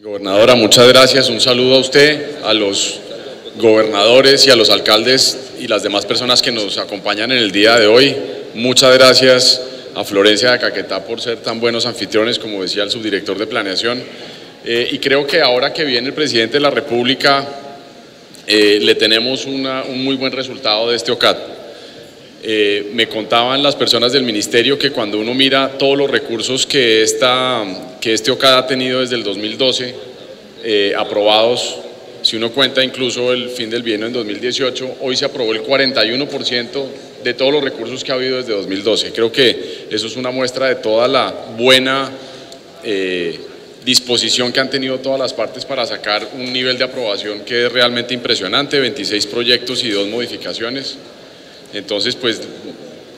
Gobernadora, muchas gracias. Un saludo a usted, a los gobernadores y a los alcaldes y las demás personas que nos acompañan en el día de hoy. Muchas gracias a Florencia de Caquetá por ser tan buenos anfitriones, como decía el subdirector de planeación. Eh, y creo que ahora que viene el presidente de la República, eh, le tenemos un muy buen resultado de este OCAT. Eh, me contaban las personas del ministerio que cuando uno mira todos los recursos que, esta, que este OCAD ha tenido desde el 2012 aprobados, si uno cuenta incluso el fin del bienio en 2018, hoy se aprobó el 41% de todos los recursos que ha habido desde 2012. Creo que eso es una muestra de toda la buena disposición que han tenido todas las partes para sacar un nivel de aprobación que es realmente impresionante, 26 proyectos y dos modificaciones. Entonces, pues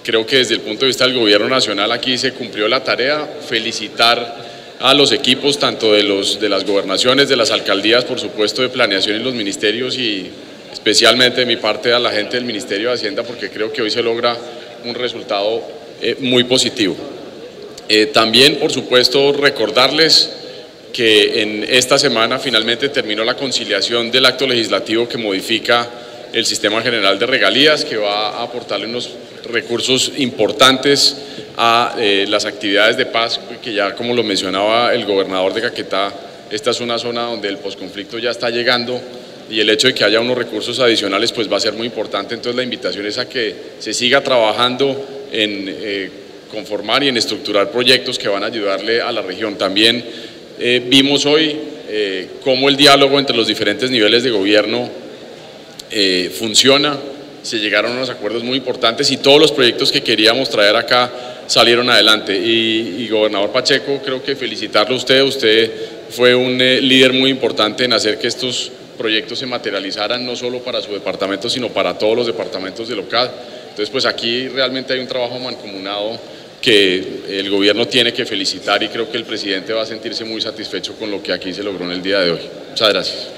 creo que desde el punto de vista del gobierno nacional aquí se cumplió la tarea, felicitar a los equipos tanto de, los, de las gobernaciones, de las alcaldías, por supuesto, de planeación y los ministerios y especialmente de mi parte a la gente del Ministerio de Hacienda porque creo que hoy se logra un resultado eh, muy positivo. Eh, también, por supuesto, recordarles que en esta semana finalmente terminó la conciliación del acto legislativo que modifica el sistema general de regalías, que va a aportarle unos recursos importantes a eh, las actividades de paz, que ya como lo mencionaba el gobernador de Caquetá, esta es una zona donde el posconflicto ya está llegando y el hecho de que haya unos recursos adicionales pues va a ser muy importante, entonces la invitación es a que se siga trabajando en eh, conformar y en estructurar proyectos que van a ayudarle a la región. También eh, vimos hoy cómo el diálogo entre los diferentes niveles de gobierno eh, funciona, se llegaron a unos acuerdos muy importantes y todos los proyectos que queríamos traer acá salieron adelante. Y, gobernador Pacheco, creo que felicitarlo a usted, usted fue un líder muy importante en hacer que estos proyectos se materializaran no solo para su departamento, sino para todos los departamentos de local. Entonces, pues aquí realmente hay un trabajo mancomunado que el gobierno tiene que felicitar y creo que el presidente va a sentirse muy satisfecho con lo que aquí se logró en el día de hoy. Muchas gracias.